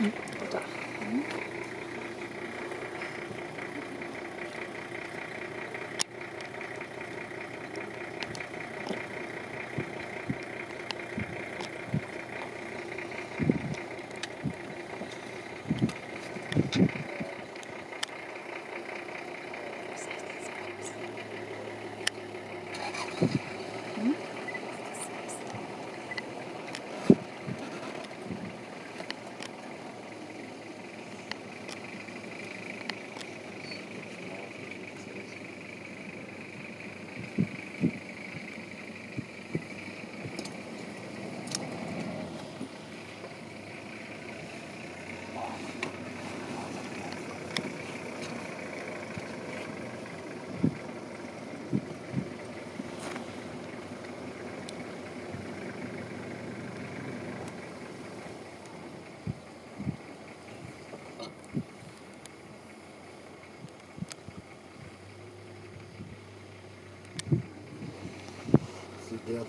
응, 보자. 응?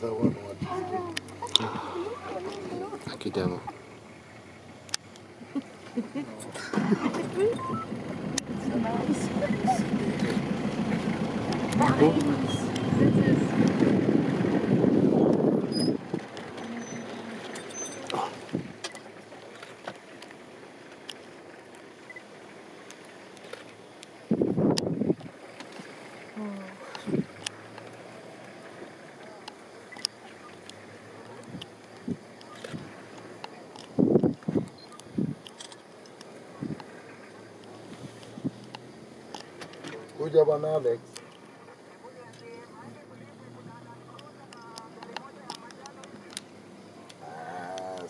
One, what cool. Oh. Demo. Kuja bwana Alex.